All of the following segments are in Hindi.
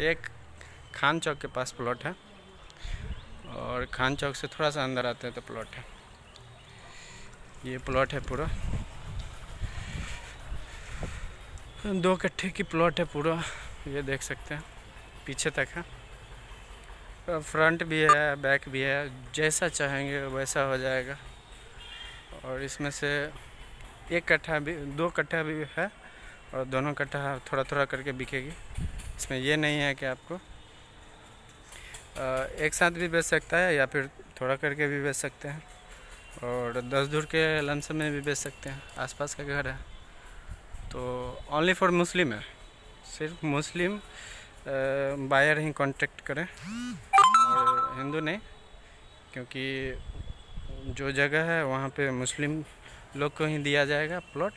ये एक खान चौक के पास प्लॉट है और खान चौक से थोड़ा सा अंदर आते हैं तो प्लॉट है। ये प्लॉट है पूरा। दो कट्ठे की प्लॉट है पूरा, ये देख सकते हैं, पीछे तक है। फ्रंट भी है, बैक भी है, जैसा चाहेंगे वैसा हो जाएगा। और इसमें से एक कट्ठा भी, दो कट्ठा भी है और दोनों कट्ठा थोड़ा थोड़ा करके बिकेगी। इसमें ये नहीं है कि आपको एक साथ भी बेच सकता है या फिर थोड़ा करके भी बेच सकते हैं और दस दूर के लमसम में भी बेच सकते हैं, आसपास का घर है। तो ओनली फॉर मुस्लिम है, सिर्फ़ मुस्लिम बायर ही कांटेक्ट करें। और हिंदू नहीं, क्योंकि जो जगह है वहाँ पे मुस्लिम लोग को ही दिया जाएगा प्लॉट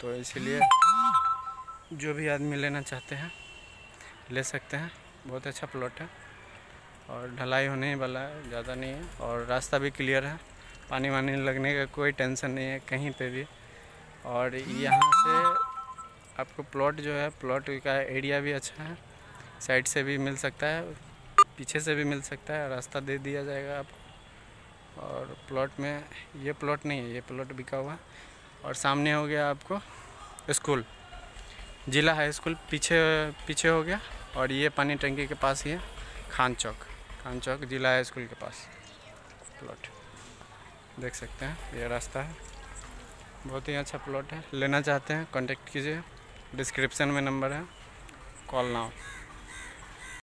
तो इसीलिए जो भी आदमी लेना चाहते हैं। ले सकते हैं। बहुत अच्छा प्लॉट है। और ढलाई होने वाला है ज़्यादा नहीं है और रास्ता भी क्लियर है। पानी वानी लगने का कोई टेंशन नहीं है कहीं पे भी। और यहाँ से आपको प्लॉट जो है प्लॉट का एरिया भी अच्छा है। साइड से भी मिल सकता है, पीछे से भी मिल सकता है। रास्ता दे दिया जाएगा आपको। और प्लॉट में ये प्लॉट नहीं है, ये प्लॉट बिका हुआ और सामने हो गया आपको स्कूल जिला हाई स्कूल पीछे पीछे हो गया और ये पानी टंकी के पास ही है, खान चौक खान चौक जिला हाई स्कूल के पास। प्लॉट। देख सकते हैं, ये रास्ता है। बहुत ही अच्छा प्लॉट है। लेना चाहते हैं कांटेक्ट कीजिए। डिस्क्रिप्शन में नंबर है। Call now.